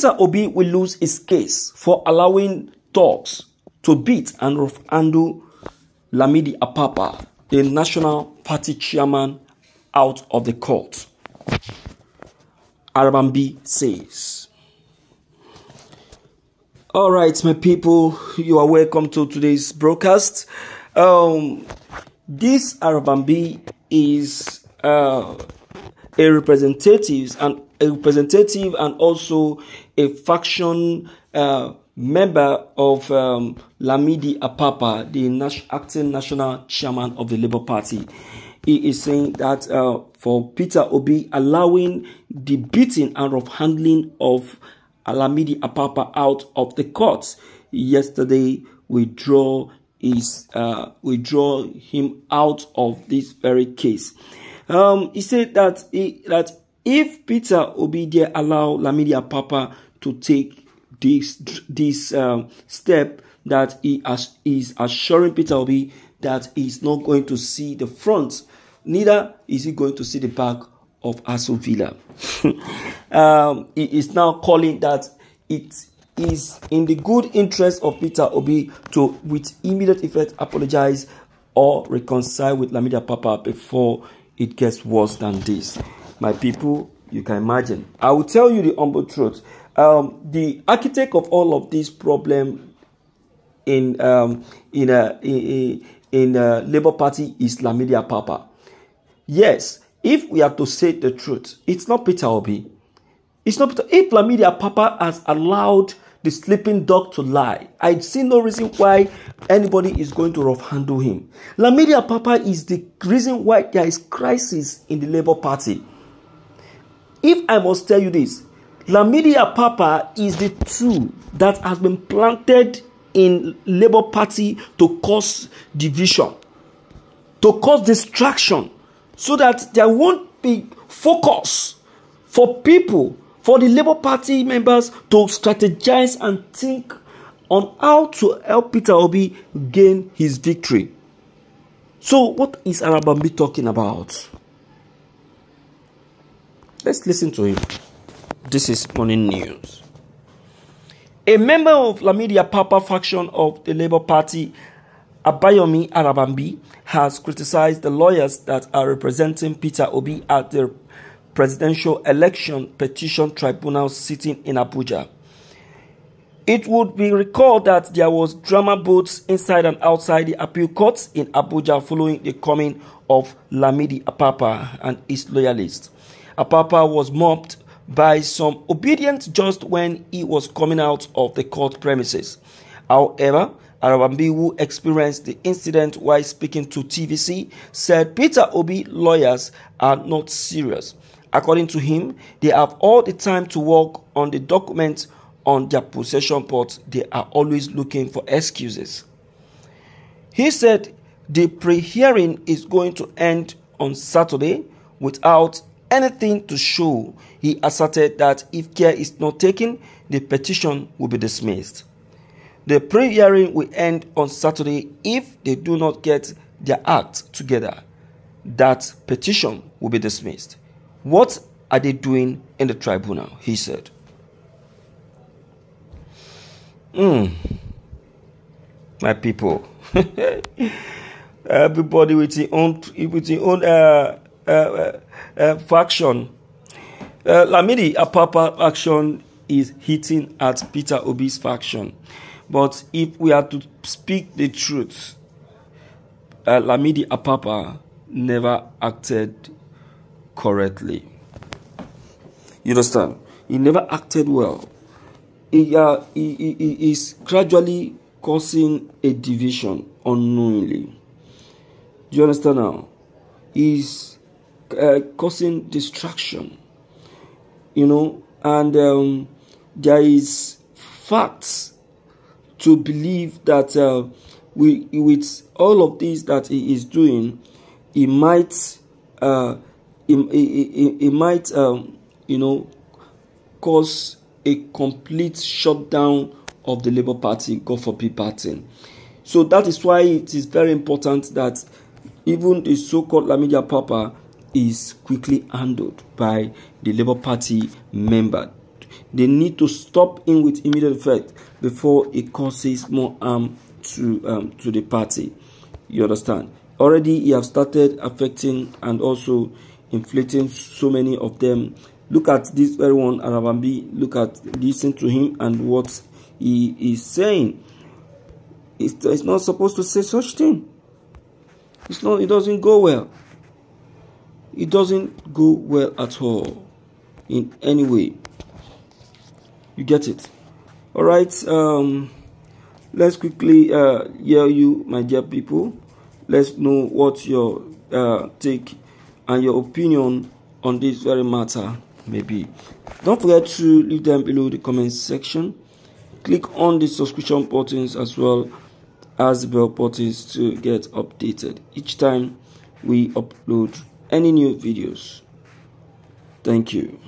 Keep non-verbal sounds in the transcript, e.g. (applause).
Peter Obi will lose his case for allowing thugs to beat and handle Lamidi Apapa, the National Party chairman, out of the court. Arabambi says. All right, my people, you are welcome to today's broadcast. Um, this Arabambi is uh, a representative and a representative and also a faction uh, member of um, Lamidi Apapa, the nas acting national chairman of the Labour Party. He is saying that uh, for Peter Obi allowing the beating and rough handling of Lamidi Apapa out of the courts yesterday withdraw is uh, withdraw him out of this very case. Um, he said that he, that if Peter Obi dare allow Lamidi Apapa to take this this um, step, that he as, is assuring Peter Obi that he's not going to see the front, neither is he going to see the back of Aso Villa. (laughs) um, he is now calling that it is in the good interest of Peter Obi to, with immediate effect, apologize or reconcile with Lamidi Apapa before it gets worse than this. My people, you can imagine. I will tell you the humble truth. Um, the architect of all of this problem in um, in in, in Labour Party is Lamidi Apapa. Yes, if we are to say the truth, it's not Peter Obi. It's not Peter. If Lamidi Apapa has allowed the sleeping dog to lie, I see no reason why anybody is going to rough handle him. Lamidi Apapa is the reason why there is crisis in the Labour Party. If I must tell you this, Lamidi Apapa is the tool that has been planted in Labour Party to cause division, to cause distraction, so that there won't be focus for people, for the Labour Party members to strategize and think on how to help Peter Obi gain his victory. So, what is Arabambi talking about? Let's listen to him. This is Morning News. A member of Lamidi Apapa faction of the Labour Party, Abayomi Arabambi, has criticized the lawyers that are representing Peter Obi at the presidential election petition tribunal sitting in Abuja. It would be recalled that there was drama both inside and outside the appeal courts in Abuja following the coming of Lamidi Apapa and his loyalists. Apapa was mobbed by some Obidient just when he was coming out of the court premises. However, Arabambi, who experienced the incident while speaking to TVC, said Peter Obi lawyers are not serious. According to him, they have all the time to work on the documents on their possession, but they are always looking for excuses. He said the pre hearing is going to end on Saturday without anything to show, he asserted that if care is not taken, the petition will be dismissed. The pre-hearing will end on Saturday if they do not get their act together. That petition will be dismissed. What are they doing in the tribunal? He said. Mm. My people, (laughs) everybody with their own with own uh, faction. Uh, Lamidi Apapa faction is hitting at Peter Obi's faction. But if we are to speak the truth, uh, Lamidi Apapa never acted correctly. You understand? He never acted well. He, uh, he, he, he is gradually causing a division unknowingly. Do you understand now? He's uh, causing destruction, You know, and um, there is facts to believe that uh, we, with all of this that he is doing, he might, uh, he, he, he, he might, um, you know, cause a complete shutdown of the Labour Party, God forbid, party. So that is why it is very important that even the so-called Lamidi Apapa is quickly handled by the Labour Party member they need to stop him with immediate effect before it causes more harm to um, to the party. You understand? Already he have started affecting and also inflating so many of them. Look at this very one, Arabambi. Look at listen to him and what he is saying. It's, it's not supposed to say such thing. It's not. It doesn't go well. It doesn't go well at all, in any way. You get it. All right. Um, let's quickly uh, hear you, my dear people. Let's know what your uh, take and your opinion on this very matter maybe. Don't forget to leave them below the comment section. Click on the subscription buttons as well as the bell buttons to get updated each time we upload any new videos. Thank you.